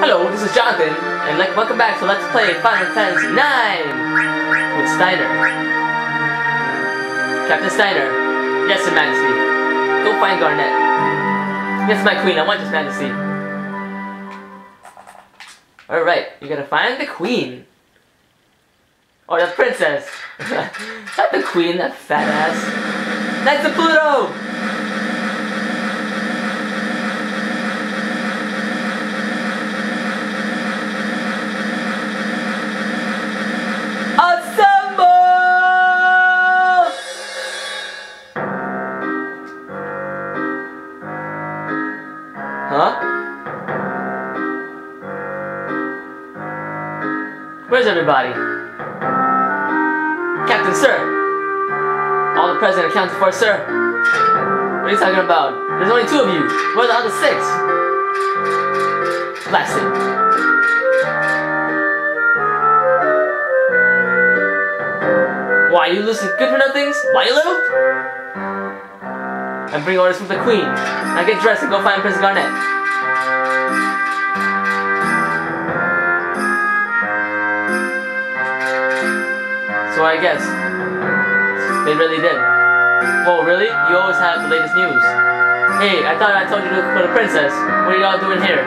Hello, this is Jonathan, and like, welcome back to Let's Play Final Fantasy IX with Steiner. Captain Steiner, yes, Your Majesty. Go find Garnet. Yes, my queen, I want Your Majesty. Alright, you gotta find the queen. Or the princess. Not the queen, that fat ass. That's the Pluto! Where's everybody? Captain, sir! All the president accounted for, sir. What are you talking about? There's only two of you. Where are the other six? Blast it. Why, you listen good for nothings? Why, you little? I bring orders from the queen. Now get dressed and go find Prince Garnet. So I guess they really did. Whoa, really? You always have the latest news. Hey, I thought I told you to look for the princess. What are y'all doing here?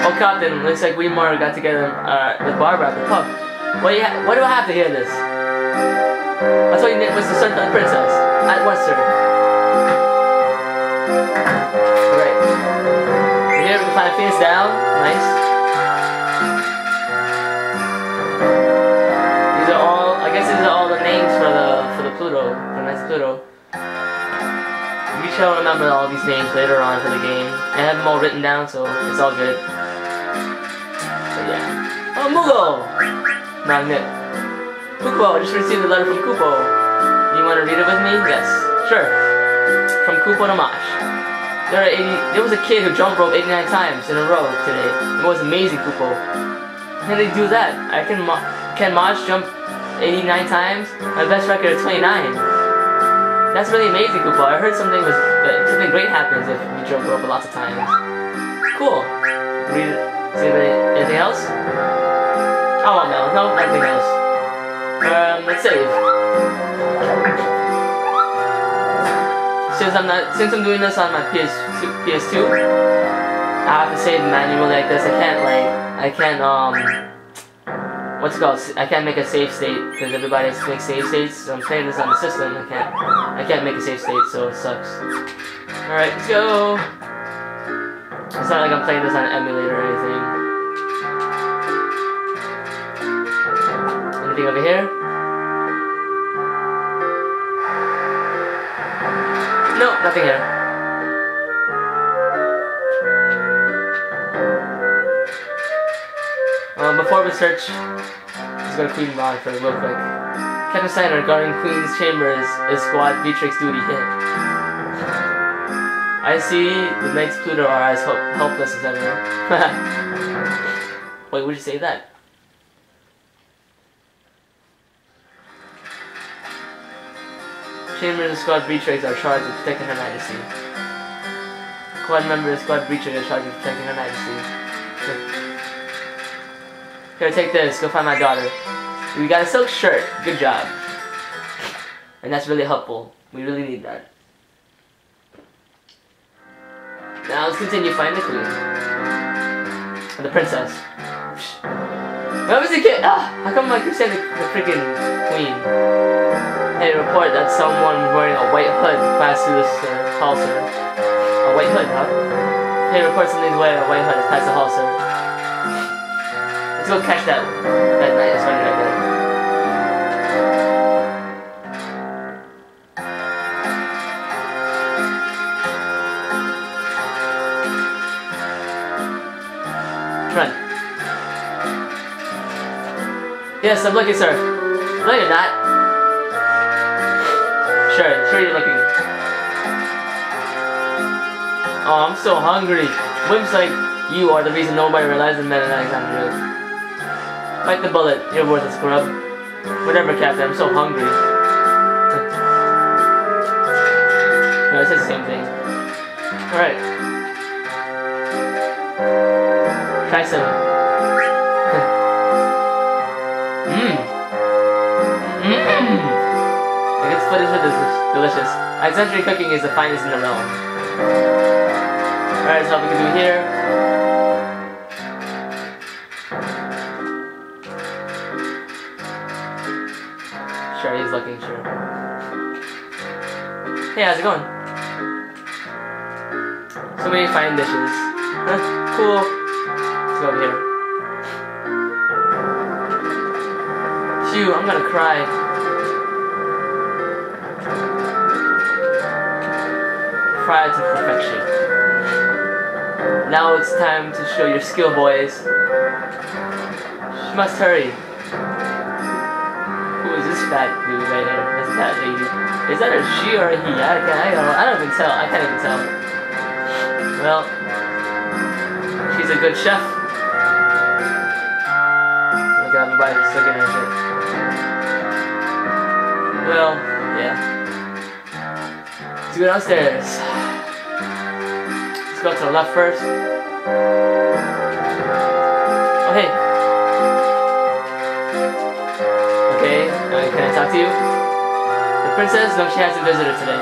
Oh, Captain, looks like we more got together uh, with Barbara at the pub. Why, why do I have to hear this? I told you it was to search for the princess. At what, sir? Right. Here we can find down. Nice. Pluto. We shall remember all these names later on for the game. I have them all written down, so it's all good. But yeah. Oh, Moogle! Magnet. Kupo, I just received a letter from Kupo. You want to read it with me? Yes. Sure. From Kupo to Mosh. There, are 80, there was a kid who jumped rope 89 times in a row today. It was amazing, Kupo. How did they do that? I can, can Mosh jump 89 times? My best record is 29. That's really amazing, Kupo. I heard something was something great happens if you jump rope lots of times. Cool. Read. See anything else? Oh, no, no, nothing else. Um, let's save since I'm not since I'm doing this on my PS2, PS2 I have to save manually like this. I can't like I can't um what's it called? I can't make a safe state because everybody has to make save states. So I'm playing this on the system. I can't I can't make a safe state, so it sucks. All right, let's go. It's not like I'm playing this on an emulator or anything. Anything over here? No, nothing here. Before we search, let's go to Queen for real quick. Captain Steiner, guarding Queen's chambers is Squad Beatrix duty hit. I see the Knights Pluto are as helpless as ever. Wait, would you say that? Chambers and Squad Beatrix are charged with protecting Her Majesty. Squad members Squad Beatrix are charged with protecting Her Majesty. Here, take this. Go find my daughter. We got a silk shirt. Good job. And that's really helpful. We really need that. Now let's continue finding the queen. And the princess. Where was the kid? Ah, how come like you said the, the freaking queen? Hey, report that someone wearing a white hood passed through this uh, hall, sir. A white hood, huh? Hey, report something's wearing a white hood passed the hall, sir. Let's go catch that that that's running right there. Run. Yes, I'm looking, sir. No, you're not. Sure, sure you're looking. Oh, I'm so hungry. Wimps like you are the reason nobody realizes men in Alexandria. Bite the bullet, you're worth a scrub. Whatever, Captain, I'm so hungry. no, it's the same thing. Alright. Try some. Mmm. Mmm. Like its footage with this is delicious. Alexandrian cooking is the finest in the realm. Alright, so we can do here. Sure. Hey, how's it going? So many fine dishes. Huh, cool. Let's go over here. Phew, I'm gonna cry. Cry to perfection. Now it's time to show your skill, boys. Must hurry. Fat dude right there? This fat lady. Is that a she or a he? I, can't, I, don't, I don't even tell. I can't even tell. Well, she's a good chef. Look at everybody's looking at her. Well, yeah. Let's go downstairs. Let's go to the left first. You? The princess, she has a visitor today.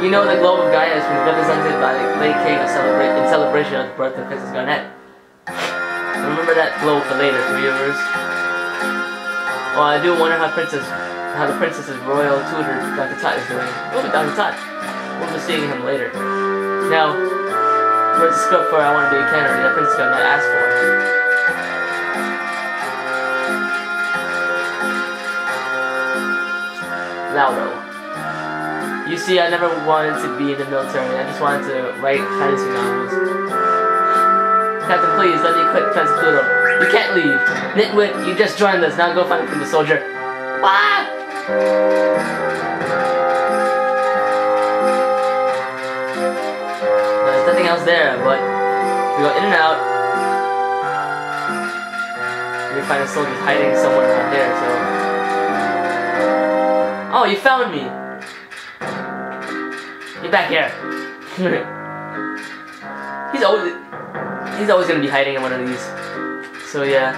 You know the globe of Gaia has been represented by the late King in celebration of the birth of Princess Garnet. Remember that globe for later, viewers. Well, I do wonder how Princess, how the princess's royal tutor, Dr. Tot, is doing. Oh, Dr. Tot. We'll be seeing him later. Now, where's the script for I Want to Be a Canary that Princess Garnet asked for? Laudo. You see, I never wanted to be in the military. I just wanted to write fantasy novels. Captain, please, let me quit Prince Pluto. You can't leave. Nitwit, you just joined us. Now go find the soldier. What? There's nothing else there, but we go in and out. We find a soldier hiding somewhere around there, so... Oh, you found me! Get back here! he's always... He's always gonna be hiding in one of these. So, yeah.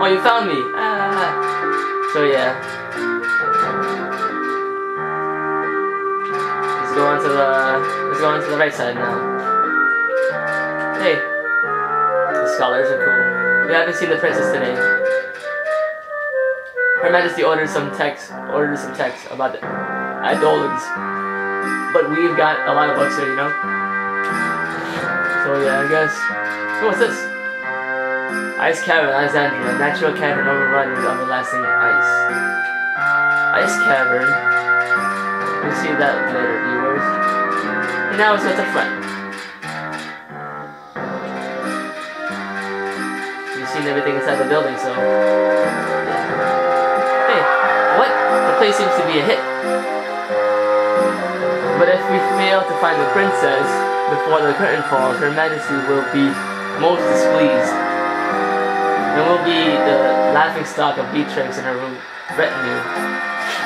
Oh, you found me! Ah! So, yeah. Let's go on to the... Let's go on to the right side now. Hey. The scholars are cool. We haven't seen the princess today. Her Majesty ordered some texts ordered some text about the Eidolons. But we've got a lot of books here, you know? So yeah, I guess. Oh, what's this? Ice Cavern, Alexandria. Natural cavern overrun with everlasting ice. Ice Cavern. We'll see that later, viewers. And now it's front. You've seen everything inside the building, so... Place seems to be a hit. But if we fail to find the princess before the curtain falls, Her Majesty will be most displeased. And will be the laughing stock of Beatrix and her retinue.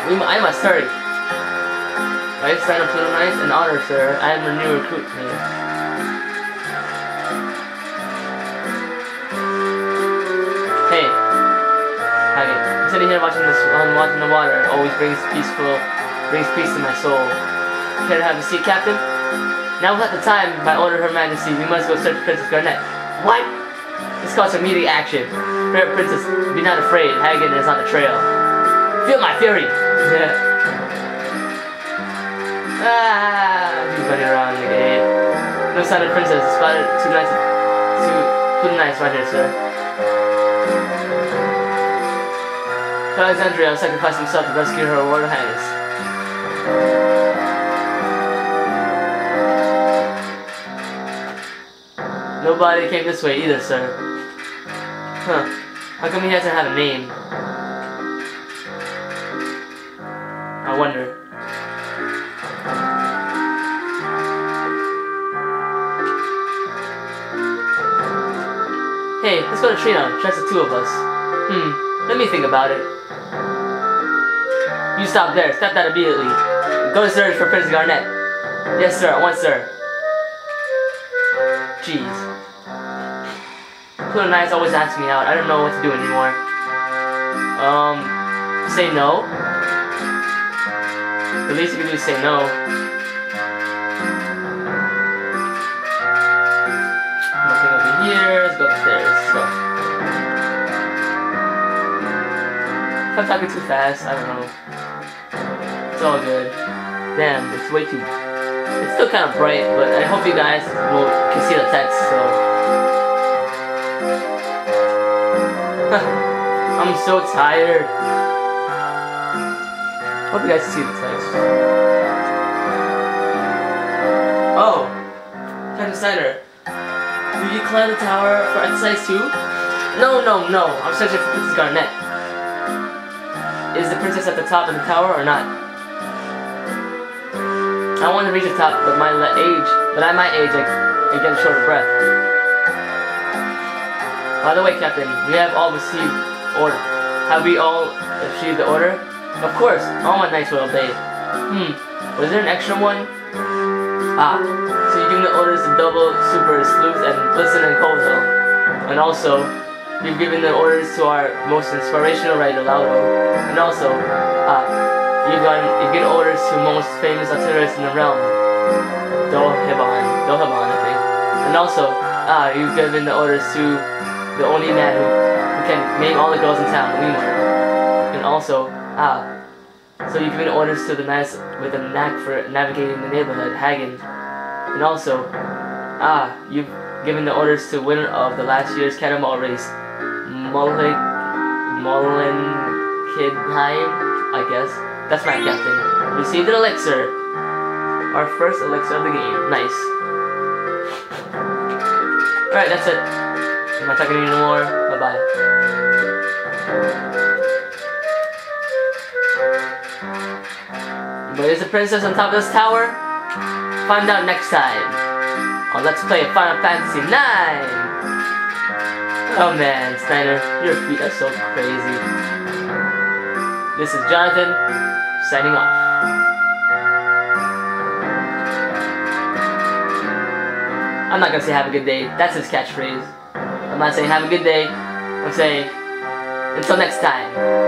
We, I must hurry. I stand up to the knights and honor, sir. I am the new recruit here. Sitting here watching this, um, watching the water. Always brings peaceful, brings peace to my soul. Care to have a seat, Captain? Now without the time, by order of Her Majesty, we must go search Princess Garnet. What? This calls for immediate action. Fair Princess, be not afraid. Haagen is on the trail. Feel my fury! Yeah. Ah, he's running around gate. No sign of Princess. Spotted two nights. Two, two nights right here, sir. Alexandria sacrificed himself to rescue her Royal Highness. Nobody came this way either, sir. Huh. How come he hasn't have a name? I wonder. Hey, let's go to Treno. Just the two of us. Hmm, let me think about it. You stop there. Stop that immediately. Go search for Princess Garnet. Yes, sir. I want, sir. Jeez. Pluto Knights always ask me out. I don't know what to do anymore. Um, say no. The least you can do is say no. Nothing over here. Let's go upstairs. If I'm talking too fast, I don't know. All good. Damn, it's way too... It's still kind of bright, but I hope you guys will can see the text, so... I'm so tired. Hope you guys see the text. Oh! Captain Steiner. Did you climb the tower for exercise too? No, no, no. I'm searching for Princess Garnet. Is the princess at the top of the tower or not? I want to reach the top, but my age, but at my age, I, I get short of breath. By the way, Captain, we have all received order. Have we all received the order? Of course, all my knights will obey. Hmm, was there an extra one? Ah, so you're giving the orders to Double, Super, Sleuth, and Blutzen and Coldhill. And also, you've given the orders to our most inspirational writer, Laudo. And also, ah, You've you've given orders to most famous artillerists in the realm. Dohaban, Dohaban, I think. And also, ah, you've given the orders to the only man who, who can name all the girls in town, Weimar. And also, ah, so you've given orders to the knights with a knack for navigating the neighborhood, Haagen. And also, ah, you've given the orders to winner of the last year's cannonball race, Mullig, Mullen Kidheim, I guess. That's my captain. Received an elixir. Our first elixir of the game. Nice. Alright, that's it. I'm not talking to you anymore. Bye-bye. But is the princess on top of this tower? Find out next time. Oh, let's play Final Fantasy 9! Oh man, Steiner, your feet are so crazy. This is Jonathan, signing off. I'm not gonna say have a good day. That's his catchphrase. I'm not saying have a good day. I'm saying until next time.